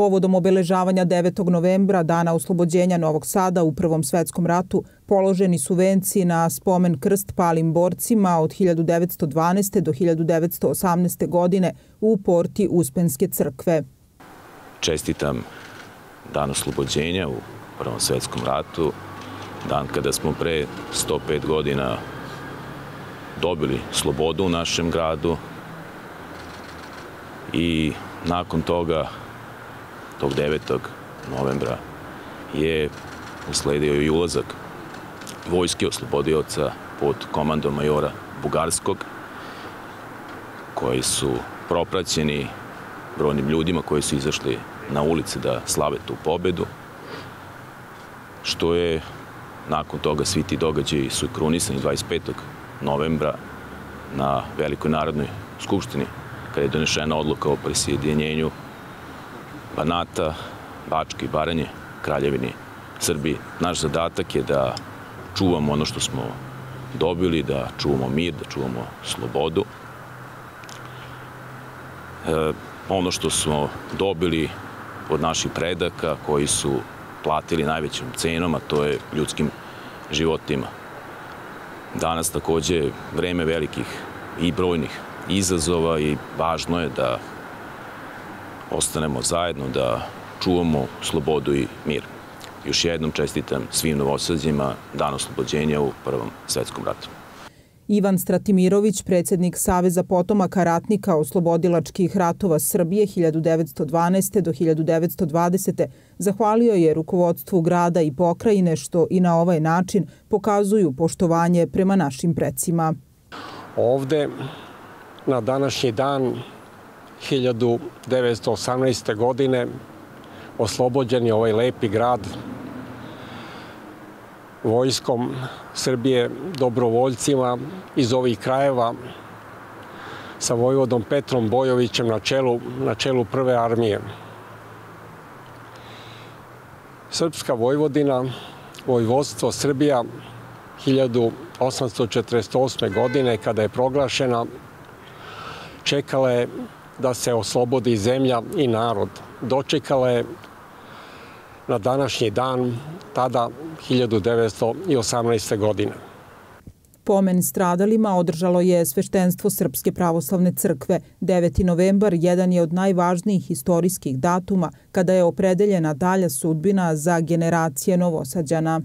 Povodom obeležavanja 9. novembra, dana oslobođenja Novog Sada u Prvom svetskom ratu, položeni su venci na spomen krst palim borcima od 1912. do 1918. godine u porti Uspenske crkve. Čestitam dan oslobođenja u Prvom svetskom ratu, dan kada smo pre 105 godina dobili slobodu u našem gradu i nakon toga tog 9. novembra je usledio i ulazak vojske oslobodioca pod komandom majora Bugarskog, koji su propraćeni brojnim ljudima koji su izašli na ulice da slave tu pobedu, što je nakon toga svi ti događaji su krunisani 25. novembra na Velikoj narodnoj skupštini, kada je donešena odluka o presjedinjenju Banata, Bačke i Baranje, Kraljevini Srbiji. Naš zadatak je da čuvamo ono što smo dobili, da čuvamo mir, da čuvamo slobodu. E, ono što smo dobili od naših predaka koji su platili najvećim cenom, a to je ljudskim životima. Danas takođe vreme velikih i brojnih izazova i važno je da ostanemo zajedno, da čuvamo slobodu i mir. Još jednom čestitam svim novosađima dan oslobođenja u Prvom svetskom ratu. Ivan Stratimirović, predsednik Saveza potomaka ratnika oslobodilačkih ratova Srbije 1912. do 1920. zahvalio je rukovodstvu grada i pokrajine što i na ovaj način pokazuju poštovanje prema našim precima. Ovde na današnji dan 1918. godine oslobođen je ovaj lepi grad vojskom Srbije, dobrovoljcima iz ovih krajeva sa vojvodom Petrom Bojovićem na čelu, na čelu prve armije. Srpska Vojvodina, vojvodstvo Srbija 1848. godine kada je proglašena čekala je da se oslobodi zemlja i narod. Dočekala je na današnji dan, tada 1918. godine. Pomen stradalima održalo je sveštenstvo Srpske pravoslavne crkve. 9. novembar jedan je od najvažnijih istorijskih datuma kada je opredeljena dalja sudbina za generacije Novosađana.